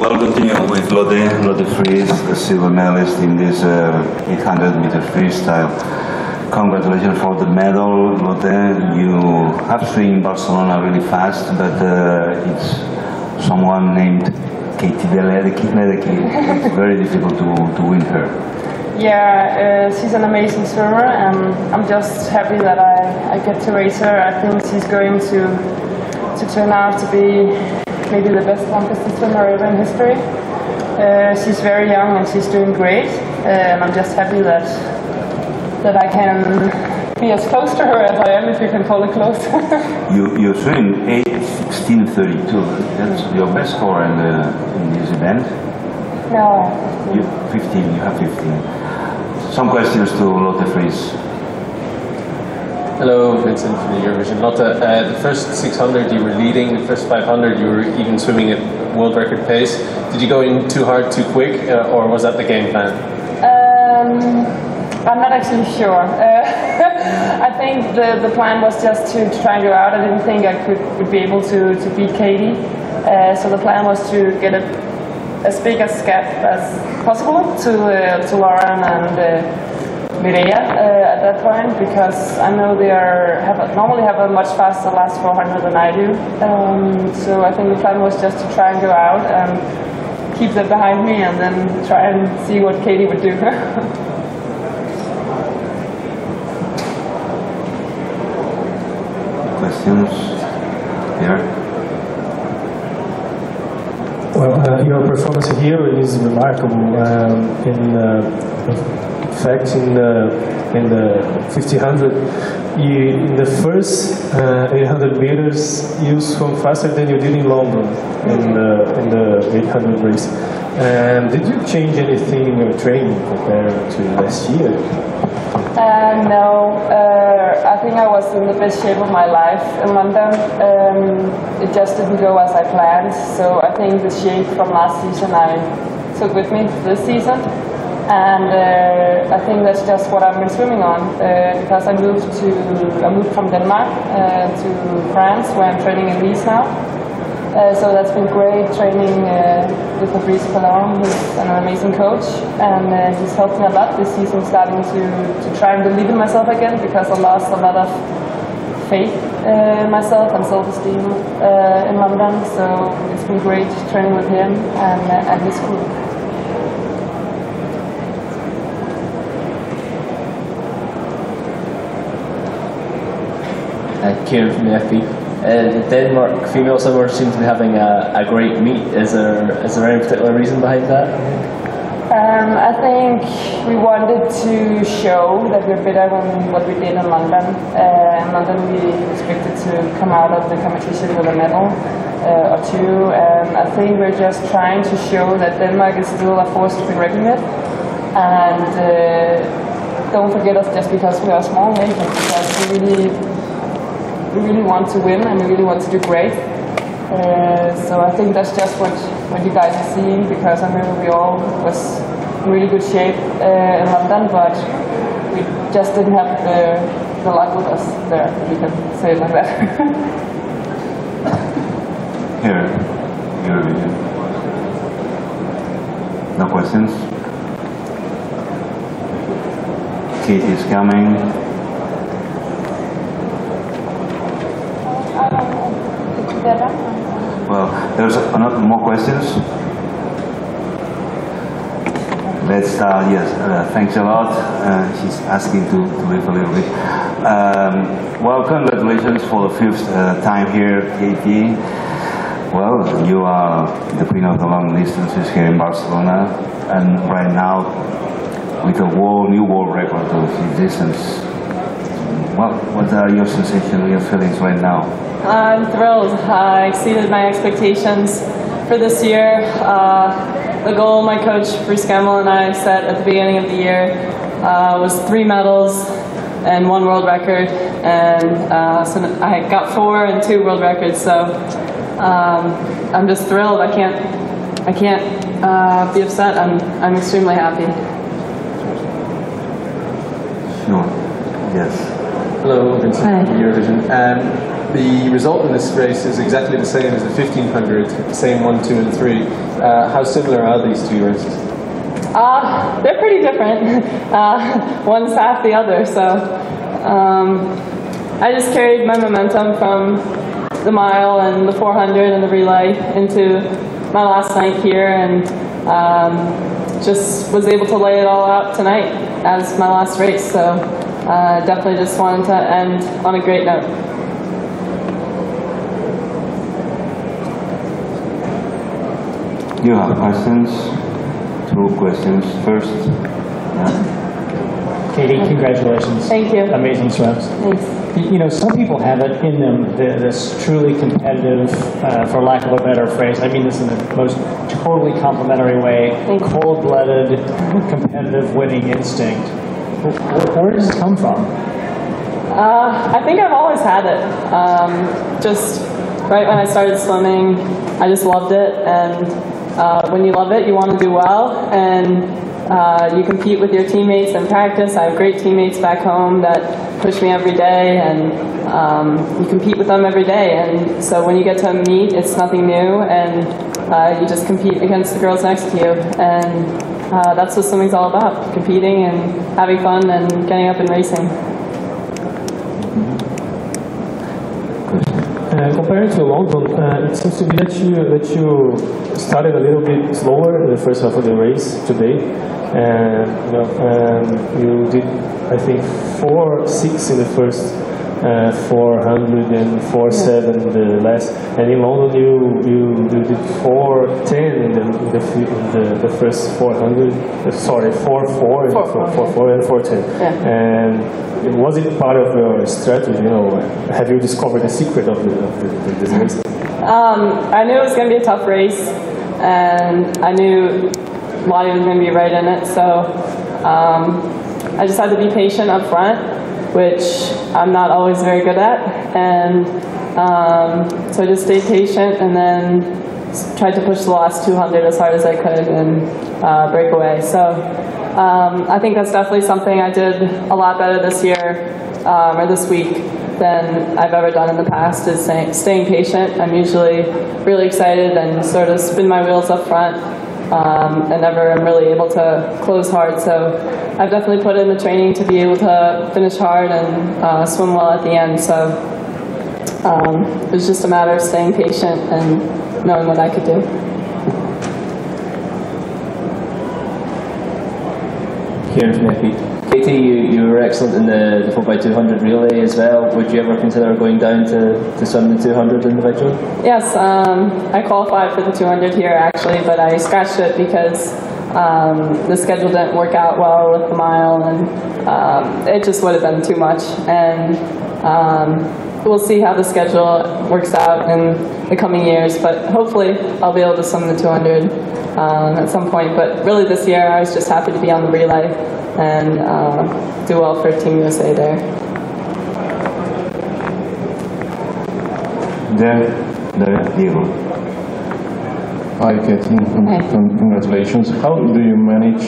Well, continue with Lotte, Lotte Friis, the silver medalist in this uh, 800 meter freestyle. Congratulations for the medal, Lotte. You have swing Barcelona really fast, but uh, it's someone named Katie Ledecky. It's very difficult to, to win her. Yeah, uh, she's an amazing swimmer, and I'm just happy that I, I get to race her. I think she's going to to turn out to be maybe the best one-piston swimmer ever in history. Uh, she's very young and she's doing great, and I'm just happy that that I can be as close to her as I am, if you can call it close. You, you're swimming 8.16.32. That's your best score in, the, in this event. no. You 15, you have 15. Some questions to Lotte Friis. Hello, Vincent from the Eurovision. Lotte, uh, the first 600 you were leading, the first 500 you were even swimming at world record pace. Did you go in too hard, too quick, uh, or was that the game plan? Um, I'm not actually sure. Uh, I think the, the plan was just to, to try and go out. I didn't think I could would be able to, to beat Katie. Uh, so the plan was to get a, as big a gap as possible to uh, to Lauren and uh, Mireia uh, at that point because I know they are have a, normally have a much faster last 400 than I do. Um, so I think the plan was just to try and go out and keep them behind me and then try and see what Katie would do. Questions? Here? Well, uh, your performance here is remarkable. Um, in, uh, in fact, in the in the 1500, you, in the first uh, 800 meters, you swam faster than you did in London in the in the 800 race. And did you change anything in your training compared to last year? Uh, no, uh, I think I was in the best shape of my life in London. Um, it just didn't go as I planned, so I think the shape from last season I took with me this season. And uh, I think that's just what I've been swimming on uh, because I moved to I moved from Denmark uh, to France where I'm training in Nice now. Uh, so that's been great training uh, with Fabrice Pellerin, who's an amazing coach, and uh, he's helped me a lot this season, starting to, to try and believe in myself again because I lost a lot of faith in myself and self-esteem in London. So it's been great training with him and, and his group. Kieran from the FB. Uh, Denmark female swimmers seem to be having a, a great meet. Is there is there any particular reason behind that? Um, I think we wanted to show that we're better than what we did in London. Uh, in London, we expected to come out of the competition with a medal uh, or two, and I think we're just trying to show that Denmark is still a force to be reckoned with. And uh, don't forget us just because we are a small nation, because we really, we really want to win and we really want to do great. Uh, so I think that's just what, what you guys are seeing because I remember we all was in really good shape uh, in London, but we just didn't have the, the luck with us there, you can say it like that. Here. here, Eurovision. No questions? Katie is coming. Well, there's another more questions. Let's start. Yes, uh, thanks a lot. Uh, she's asking to, to leave a little bit. Um, well, congratulations for the fifth uh, time here, Katie. Well, you are the queen of the long distances here in Barcelona, and right now with a world, new world record of distance. Well, what are your sensations, your feelings right now? I'm thrilled. I exceeded my expectations for this year. Uh, the goal my coach Bruce Gemmell and I set at the beginning of the year uh, was three medals and one world record, and uh, so I got four and two world records. So um, I'm just thrilled. I can't, I can't uh, be upset. I'm, I'm extremely happy. Sure. Yes. Hello, Vincent Hi. from Eurovision. Um, the result in this race is exactly the same as the 1500, same one, two, and three. Uh, how similar are these two races? Uh, they're pretty different. Uh, one's half the other, so um, I just carried my momentum from the mile and the 400 and the relay into my last night here, and um, just was able to lay it all out tonight as my last race. So uh, definitely just wanted to end on a great note. You have questions? Two questions. First, yeah. Katie, congratulations. Thank you. Amazing swims. Thanks. You know, some people have it in them, th- this truly competitive, uh, for lack of a better phrase, I mean this in the most totally complimentary way, cold-blooded, competitive winning instinct. Wh- wh- Where does it come from? Uh, I think I've always had it. Um, just right when I started swimming, I just loved it, and uh, when you love it, you want to do well, and uh, you compete with your teammates in practice. I have great teammates back home that push me every day, and um, you compete with them every day. And so when you get to a meet, it's nothing new, and uh, you just compete against the girls next to you, and uh, that's what swimming's all about: competing and having fun and getting up and racing. Uh, compared to London, uh, it seems to me that you that you started a little bit slower in the first half of the race today, and you know um, you did I think four six in the first uh, 400 and 4.7 in the last, and in London you you, you did 4.10 in the in the, in the, the first 400. Uh, sorry, 4.4 and 4.4, 4.4 and 4.10. Yeah. And was it part of your strategy? You know, have you discovered the secret of the, of the, the, the race? Um, I knew it was going to be a tough race, and I knew Lottie was going to be right in it. So um, I just had to be patient up front, which I'm not always very good at. And um, so I just stayed patient and then tried to push the last 200 as hard as I could and uh, break away. So um, I think that's definitely something I did a lot better this year um, or this week than I've ever done in the past is staying, staying patient. I'm usually really excited and sort of spin my wheels up front um, and never am really able to close hard. So I've definitely put in the training to be able to finish hard and uh, swim well at the end. So um, it was just a matter of staying patient and knowing what I could do. From FP. Katie, you, you were excellent in the, the 4x200 relay as well. Would you ever consider going down to, to swim the 200 individual? Yes, um, I qualified for the 200 here actually, but I scratched it because um, the schedule didn't work out well with the mile, and um, it just would have been too much. And um, we'll see how the schedule works out in the coming years, but hopefully I'll be able to swim the 200 um, at some point. But really, this year I was just happy to be on the relay and uh, do well for Team USA there. There, there, Diego. Hi, Katie. Con- Hi. Congratulations. How do you manage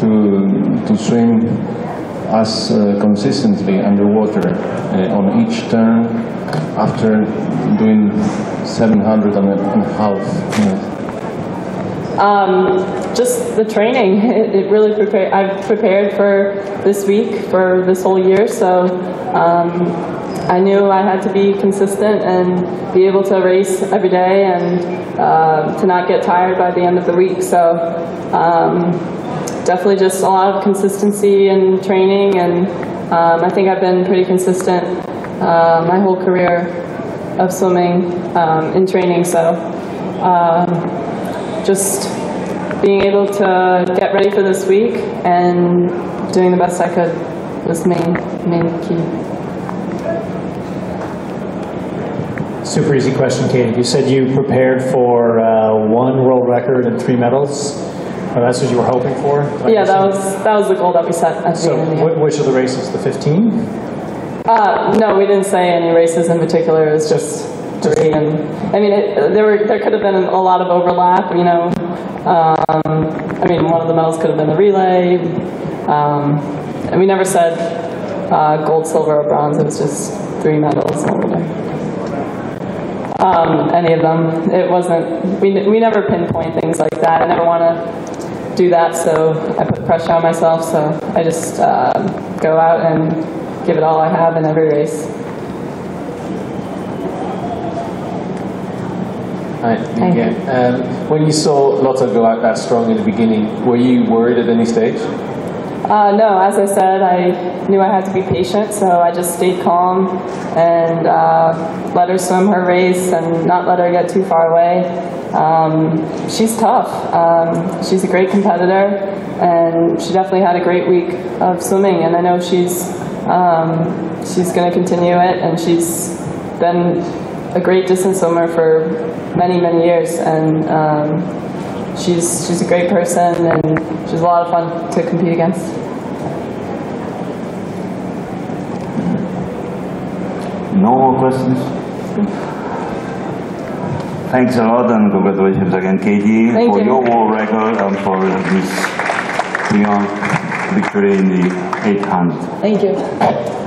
to to swim as uh, consistently underwater uh, on each turn after doing 700 and a, and a half minutes? Um, just the training. It, it really prepared. I've prepared for this week, for this whole year. So um, I knew I had to be consistent and be able to race every day and uh, to not get tired by the end of the week. So um, definitely just a lot of consistency in training, and um, I think I've been pretty consistent uh, my whole career of swimming um, in training. So. Um, just being able to get ready for this week and doing the best I could was main main key. Super easy question, Katie. You said you prepared for uh, one world record and three medals. Uh, that's what you were hoping for? Yeah, that was that was the goal that we set at So, the wh- which of the races? The 15? Uh, no, we didn't say any races in particular. It was just three, and I mean, it, there were there could have been a lot of overlap. You know, um, I mean, one of the medals could have been the relay, um, and we never said uh, gold, silver, or bronze. It was just three medals um, any of them. It wasn't, we, we never pinpoint things like that. I never want to do that, so I put pressure on myself, so I just um go out and give it all I have in every race. Hi, me again. Um, when you saw Lotte go out that strong in the beginning, were you worried at any stage? Uh, no, as I said, I knew I had to be patient, so I just stayed calm and uh, let her swim her race and not let her get too far away. Um, she's tough. Um, she's a great competitor, and she definitely had a great week of swimming. And I know she's um, she's going to continue it, and she's been a great distance swimmer for many, many years. And um, she's she's a great person, and she's a lot of fun to compete against. No more questions? Thanks a lot and congratulations again, Katie, Thank for you. your world record and for this beyond victory in the 800. Thank you.